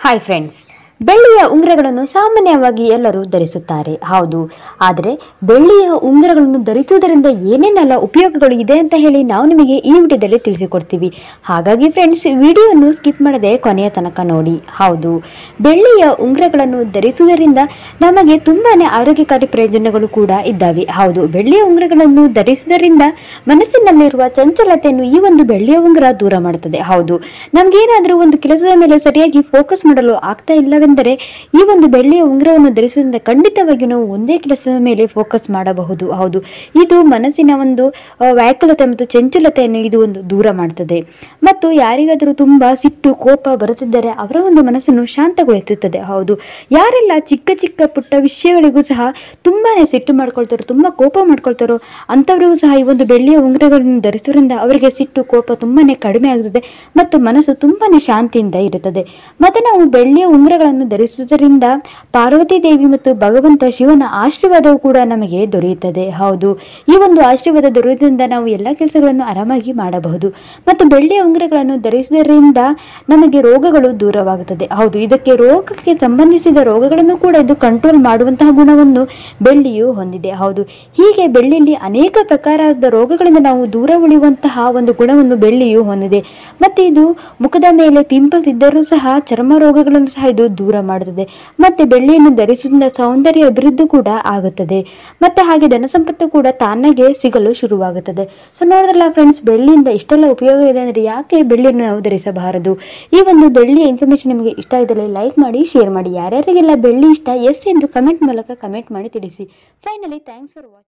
Hi friends ಬೆಳ್ಳಿಯ ಉಂಗುರಗಳನ್ನು ಸಾಮಾನ್ಯವಾಗಿ ಎಲ್ಲರೂ ಧರಿಸುತ್ತಾರೆ. ಹೌದು. ಆದರೆ ಬೆಳ್ಳಿಯ ಉಂಗುರಗಳನ್ನು ಧರಿಸುವುದರಿಂದ ಏನೇನೆಲ್ಲ ಉಪಯೋಗಗಳು ಇದೆ ಅಂತ ಹೇಳಿ ನಾವು ನಿಮಗೆ ಈ ವಿಡಿಯೋದಲ್ಲಿ ತಿಳಿಸಿಕೊಡ್ತೀವಿ. ಹಾಗಾಗಿ ಫ್ರೆಂಡ್ಸ್ ವಿಡಿಯೋವನ್ನು ಸ್ಕಿಪ್ ಮಾಡದೆ ಕೊನೆಯ ತನಕ ನೋಡಿ. ಹೌದು. ಬೆಳ್ಳಿಯ ಉಂಗುರಗಳನ್ನು ಧರಿಸುವುದರಿಂದ ನಮಗೆ ತುಂಬಾನೇ ಆರೋಗ್ಯಕಾರಿ ಪ್ರಯೋಜನಗಳು ಕೂಡ ಇದ್ದಾವೆ. ಹೌದು. ಬೆಳ್ಳಿಯ ಉಂಗುರಗಳನ್ನು ಧರಿಸುವುದರಿಂದ ಮನಸ್ಸಿನಲ್ಲಿರುವ ಚಂಚಲತೆಯನ್ನು ಈ ಒಂದು ಬೆಳ್ಳಿಯ ಉಂಗುರ ದೂರ ಮಾಡುತ್ತದೆ. ಹೌದು. ನಮಗೇನಾದರೂ ಒಂದು ಕೆಲಸದ ಮೇಲೆ ಸರಿಯಾಗಿ ಫೋಕಸ್ ಮಾಡಲು ಆಗ್ತಾ ಇಲ್ಲವೆಂದರೆ ಈ ಒಂದು ಬೆಳ್ಳಿಯ ಉಂಗುರವನ್ನು ಧರಿಸುವುದರಿಂದ ಖಂಡಿತವಾಗಿ ನಾವು ಒಂದೇ ಕೆಲಸದ ಮೇಲೆ ಫೋಕಸ್ ಮಾಡಬಹುದು. ಹೌದು, ಇದು ಮನಸ್ಸಿನ ಒಂದು ವ್ಯಾಕುಲತೆ ಮತ್ತು ಚಂಚಲತೆಯನ್ನು ಇದು ಒಂದು ದೂರ ಮಾಡುತ್ತದೆ ಮತ್ತು ಯಾರಿಗಾದರೂ ತುಂಬಾ ಸಿಟ್ಟು, ಕೋಪ ಬರುತ್ತಿದ್ದರೆ ಅವರ ಒಂದು ಮನಸ್ಸನ್ನು ಶಾಂತಗೊಳಿಸುತ್ತದೆ. ಹೌದು, ಯಾರೆಲ್ಲ ಚಿಕ್ಕ ಚಿಕ್ಕ ಪುಟ್ಟ ವಿಷಯಗಳಿಗೂ ಸಹ ತುಂಬಾ ಸಿಟ್ಟು ಮಾಡ್ಕೊಳ್ತಾರೋ, ತುಂಬಾ ಕೋಪ ಮಾಡ್ಕೊಳ್ತಾರೋ, ಅಂಥವರಿಗೂ ಸಹ ಈ ಒಂದು ಬೆಳ್ಳಿಯ ಉಂಗುರಗಳನ್ನು ಧರಿಸುವುದರಿಂದ ಅವರಿಗೆ ಸಿಟ್ಟು, ಕೋಪ ತುಂಬಾನೇ ಕಡಿಮೆ ಆಗುತ್ತದೆ ಮತ್ತು ಮನಸ್ಸು ತುಂಬಾನೇ ಶಾಂತಿಯಿಂದ ಇರುತ್ತದೆ. ಮತ್ತೆ ನಾವು ಬೆಳ್ಳಿಯ ಉಂಗುರಗಳನ್ನು ಧರಿಸುವುದರಿಂದ ಪಾರ್ವತಿ ದೇವಿ ಮತ್ತು ಭಗವಂತ ಶಿವನ ಆಶೀರ್ವಾದವು ಕೂಡ ನಮಗೆ ದೊರೆಯುತ್ತದೆ. ಹೌದು, ಈ ಒಂದು ಆಶೀರ್ವಾದ ದೊರೆಯುವುದರಿಂದ ನಾವು ಎಲ್ಲ ಕೆಲಸಗಳನ್ನು ಆರಾಮಾಗಿ ಮಾಡಬಹುದು. ಮತ್ತು ಬೆಳ್ಳಿಯ ಉಂಗುರಗಳನ್ನು ಧರಿಸುವುದರಿಂದ ನಮಗೆ ರೋಗಗಳು ದೂರವಾಗುತ್ತದೆ. ಹೌದು, ಇದಕ್ಕೆ ರೋಗಕ್ಕೆ ಸಂಬಂಧಿಸಿದ ರೋಗಗಳನ್ನು ಕೂಡ ಇದು ಕಂಟ್ರೋಲ್ ಮಾಡುವಂತಹ ಗುಣವನ್ನು ಬೆಳ್ಳಿಯು ಹೊಂದಿದೆ. ಹೌದು, ಹೀಗೆ ಬೆಳ್ಳಿಯಲ್ಲಿ ಅನೇಕ ಪ್ರಕಾರದ ರೋಗಗಳಿಂದ ನಾವು ದೂರ ಉಳಿಯುವಂತಹ ಒಂದು ಗುಣವನ್ನು ಬೆಳ್ಳಿಯು ಹೊಂದಿದೆ. ಮತ್ತು ಇದು ಮುಖದ ಮೇಲೆ ಪಿಂಪಲ್ಸ್ ಇದ್ದರೂ ಸಹ ಚರ್ಮ ರೋಗಗಳನ್ನು ಸಹ ಇದು ಮಾಡುತ್ತದೆ. ಮತ್ತೆ ಬೆಳ್ಳಿಯನ್ನು ಧರಿಸುವುದರಿಂದ ಸೌಂದರ್ಯ ಅಭಿವೃದ್ಧಿ ಕೂಡ ಆಗುತ್ತದೆ. ಮತ್ತೆ ಹಾಗೆ ಧನ ಸಂಪತ್ತು ಕೂಡ ತಾನಾಗೆ ಸಿಗಲು ಶುರುವಾಗುತ್ತದೆ. ಸೊ ನೋಡಿದ್ರಲ್ಲ ಫ್ರೆಂಡ್ಸ್ ಬೆಳ್ಳಿಯಿಂದ ಇಷ್ಟೆಲ್ಲ ಉಪಯೋಗ ಇದೆ ಅಂದರೆ ಯಾಕೆ ಬೆಳ್ಳಿಯನ್ನು ನಾವು ಧರಿಸಬಾರದು? ಈ ಒಂದು ಬೆಳ್ಳಿಯ ಇನ್ಫಾರ್ಮೇಶನ್ ನಿಮಗೆ ಇಷ್ಟ ಇದ್ದಲ್ಲಿ ಲೈಕ್ ಮಾಡಿ ಶೇರ್ ಮಾಡಿ. ಯಾರ್ಯಾರಿಗೆಲ್ಲ ಬೆಳ್ಳಿ ಇಷ್ಟ ಎಸ್ ಎಂದು ಕಮೆಂಟ್ ಮೂಲಕ ಕಮೆಂಟ್ ಮಾಡಿ ತಿಳಿಸಿ. Finally thanks for watching